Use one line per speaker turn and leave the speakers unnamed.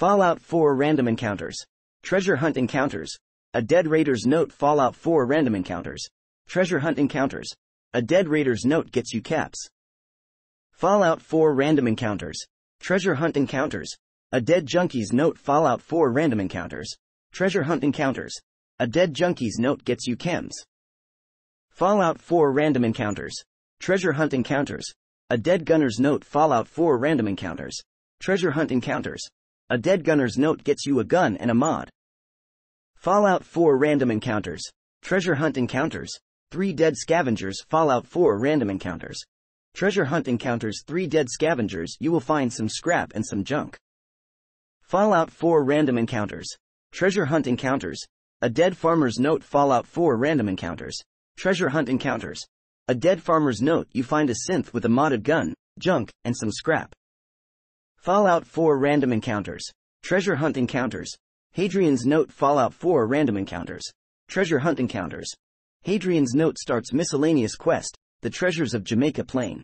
Fallout 4 Random Encounters. Treasure Hunt Encounters. A Dead Raider's Note Fallout 4 Random Encounters. Treasure Hunt Encounters. A Dead Raider's Note gets you caps. Fallout 4 Random Encounters. Treasure Hunt Encounters. A Dead Junkie's Note Fallout 4 Random Encounters. Treasure Hunt Encounters. A Dead Junkie's Note gets you chems. Fallout 4 Random Encounters. Treasure Hunt Encounters. A Dead Gunner's Note Fallout 4 Random Encounters. Treasure Hunt Encounters. A Dead Gunner's Note gets you a gun and a mod. Fallout 4 Random Encounters. Treasure Hunt Encounters. 3 Dead Scavengers Fallout 4 Random Encounters. Treasure Hunt Encounters 3 Dead Scavengers you will find some scrap and some junk. Fallout 4 Random Encounters. Treasure Hunt Encounters. A Dead Farmer's Note Fallout 4 Random Encounters. Treasure Hunt Encounters. A Dead Farmer's Note you find a synth with a modded gun, junk, and some scrap. Fallout 4 Random Encounters. Treasure Hunt Encounters. Hadrian's Note Fallout 4 Random Encounters. Treasure Hunt Encounters. Hadrian's Note starts miscellaneous quest, The Treasures of Jamaica Plain.